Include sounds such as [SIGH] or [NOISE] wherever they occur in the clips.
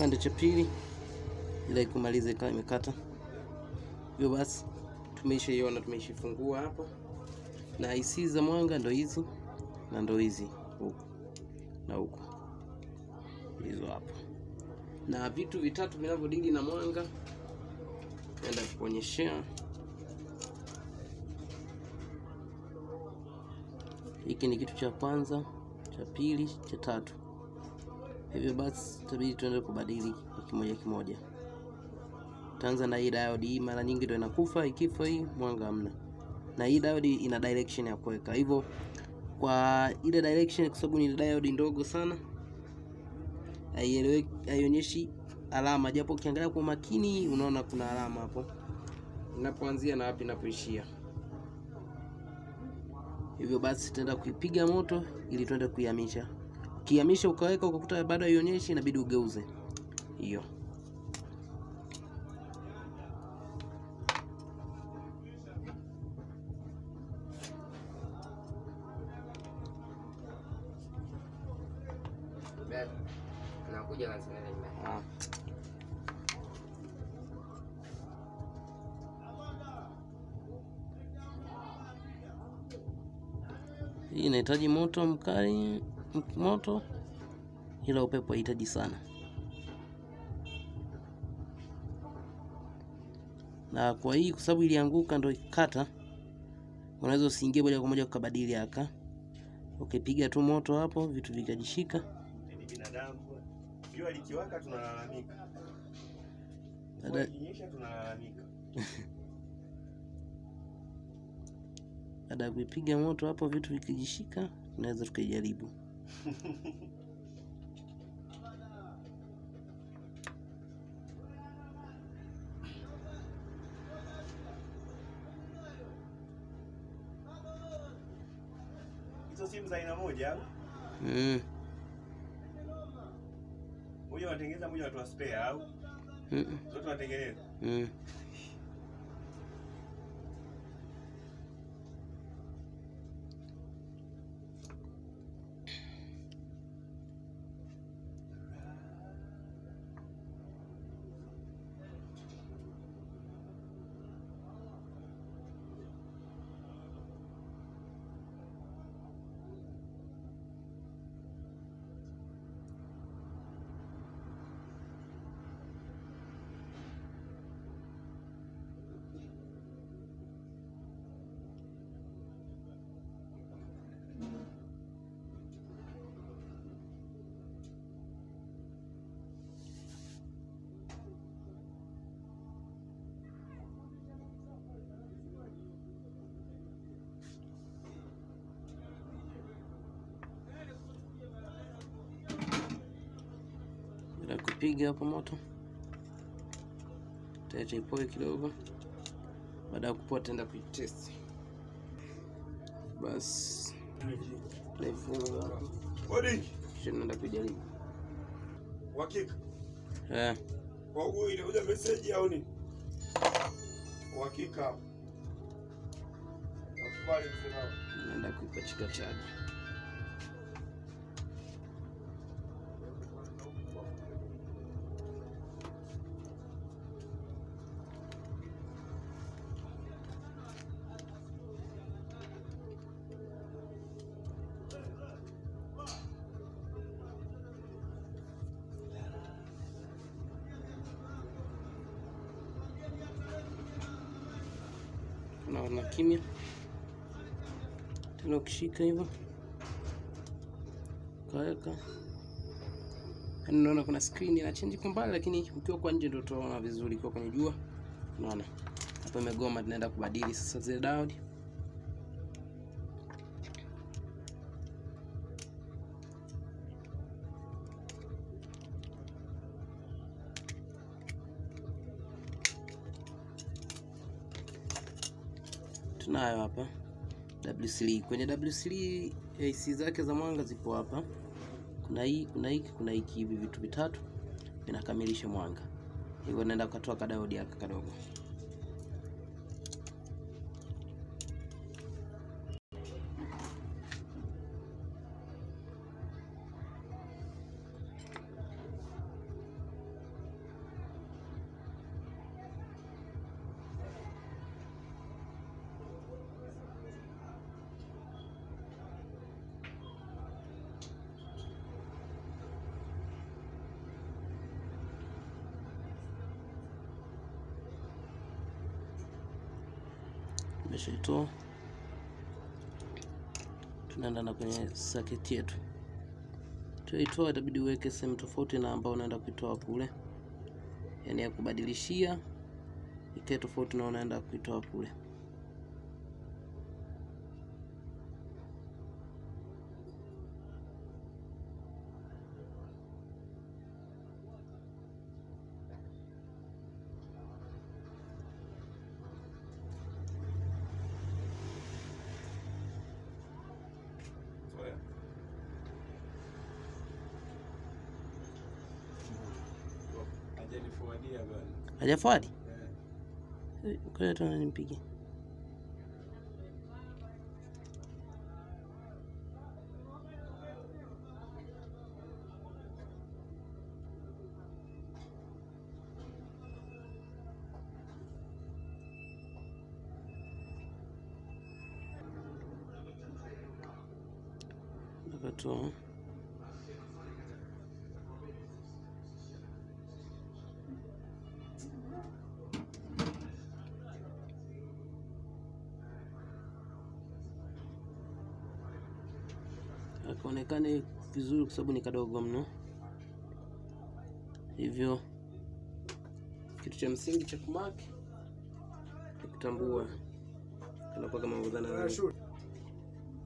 kipande cha pili ili kumaliza ikawa imekata. Hivyo basi tumeishaiona, tumeishifungua hapa, na IC za mwanga ndo hizi na ndo hizi huku na huku, hizo hapo, na vitu vitatu vinavyodili na mwanga naenda kuonyeshea. Hiki ni kitu cha kwanza, cha pili, cha tatu. Hivyo basi tabidi tuende kubadili kwa kimoja kimoja. Taanza na hii diode. Hii mara nyingi ndio inakufa, ikifa hii mwanga hamna, na hii diode ina direction ya kuweka. Hivyo kwa ile direction, kwa sababu ni diode ndogo sana, haieleweki, haionyeshi alama, japo ukiangalia kwa makini unaona kuna alama hapo inapoanzia na wapi inapoishia. Hivyo basi tutaenda kuipiga moto ili tuende kuihamisha. Ukihamisha ukaweka ukakuta bado haionyeshi, inabidi ugeuze hiyo. Hii inahitaji moto mkali, moto ila upepo haihitaji sana, na kwa hii kwa sababu ilianguka ndo ikata, unaweza usiingie moja kwa moja ukabadili haka, ukipiga tu moto hapo vitu vikajishika. Jua likiwaka tunalalamika. Mvua Baada- ikinyesha tunalalamika. Baada ya kuipiga moto hapo vitu vikijishika, tunaweza tukaijaribu. Hizo simu za aina moja au? Mm. Moja wanatengeneza, moja watu wa spare au? Mm. Zote wanatengeneza. Mm. Ya hapo moto, taacha ipoe kidogo. Baada ya kupoa, tenda kuitest. Basi kisha tunaenda kuijaribu. uhakika. Eh, Kwa hiyo inakuja message au nini? Uhakika. Naenda kuipachika chaji. Unaona kimya tena, ukishika hivyo ukaweka, yaani unaona kuna screen ina change kwa mbali, lakini ukiwa kwa nje ndio utaona vizuri. Ukiwa kwenye jua, unaona hapa imegoma. Tunaenda kubadili sasa zile diode. Tunayo hapa W3. Kwenye W3 AC zake za mwanga zipo hapa. Kuna hii, kuna hiki, kuna hiki, hivi vitu vitatu vinakamilisha mwanga. Hivyo naenda kukatoa kadiodi yake kadogo. Tumeshaitoa, tunaenda na kwenye saketi yetu. Tuitoa, itabidi uweke sehemu tofauti na ambao unaenda kuitoa kule, yaani ya kubadilishia ikae tofauti na unaenda kuitoa kule. Hajanifuadia bwana. Hajafuadi? Eh. Ngoja tu nimpigie. Akatoa. Akaonekane vizuri kwa sababu ni kadogo mno. Hivyo kitu cha msingi cha kumaki ni kutambua kanakuwa kama udhana na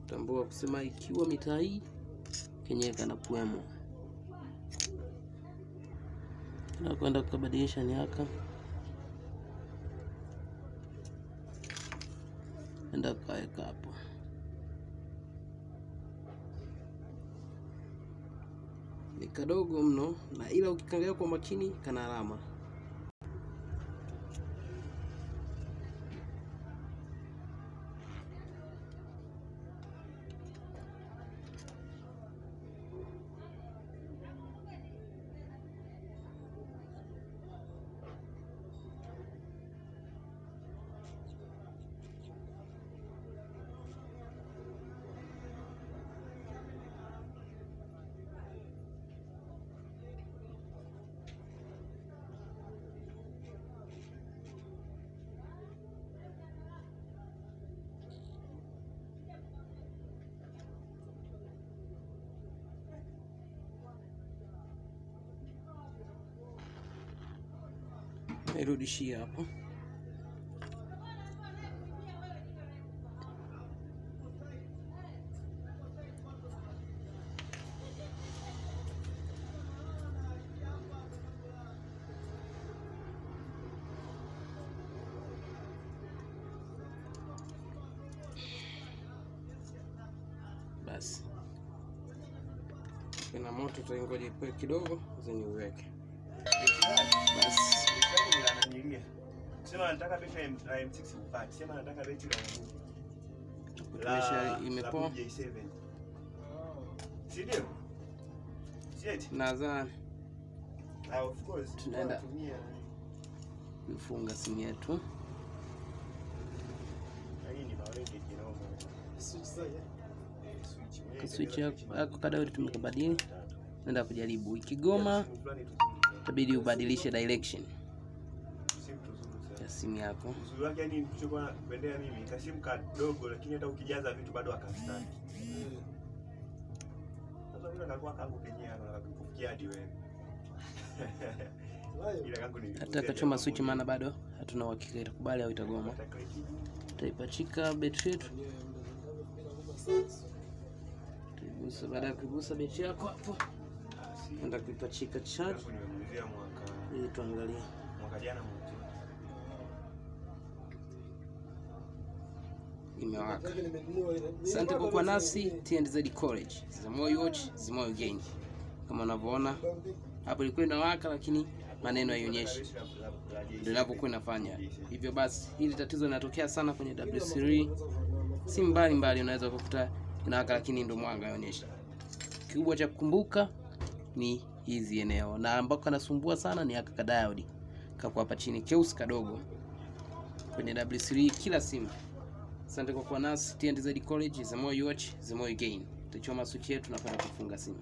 kutambua kusema ikiwa mitaa hii kenyewe kanakuwemo, na kwenda kukabadilisha niaka enda kaweka hapo. Kadogo mno na ila ukikangalia kwa makini kana alama nairudishia hapo. Basi. Ina moto taingoja ipoe kidogo zeni uweke Sema nataka beti ya M- la M6 upate. Sema nataka beti la imepoa Si ndio? Si eti? nadhani Ah, of course. Tunaenda. Kufunga simu yetu kaswitch yako tumekabadili naenda kujaribu ikigoma itabidi ubadilishe direction. Ya simu yako. Uzuri wake yani nilichokuwa napendea mimi kasimu kadogo lakini hata ukijaza vitu bado akastani. Sasa mimi kalikuwa kangu kenyewe na kukufikia hadi wewe. [LAUGHS] Ila kangu ni hata kachoma switch maana bado hatuna uhakika itakubali au itagoma. Taipachika betri yetu Tuigusa- baada ya kuigusa betri yako hapo. Enda kuipachika charge. Ili tuangalie. Mwaka jana imewaka. Asante kwa kuwa nasi TNZ College. You watch you gain kama unavyoona hapo ilikuwa inawaka lakini maneno haionyeshi. Ndio inavyokuwa inafanya. Hivyo basi hili tatizo linatokea sana kwenye W3 si mbali mbali unaweza kukuta inawaka lakini ndo mwanga haionyeshi. Kikubwa cha kukumbuka ni hizi eneo. Na ambako kanasumbua sana ni aka kadiode kako hapa chini keusi kadogo. Kwenye W3 kila simu asante kwa kuwa nasi. TNTZ College the more you watch the more you gain. Tuchoma switch yetu na kwenda kufunga simu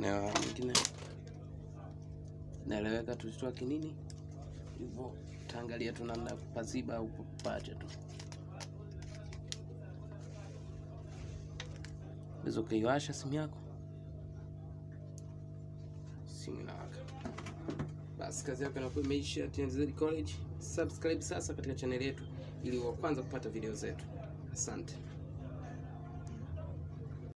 na mwingine naeleweka, tuzitoa kinini hivyo, taangalia tu namna kupaziba au kupacha tu. Unaweza ukaiwasha simu yako, simu inawaka. Basi kazi yako inakuwa imeisha. TNZ College, subscribe sasa katika chaneli yetu ili wa kwanza kupata video zetu. Asante.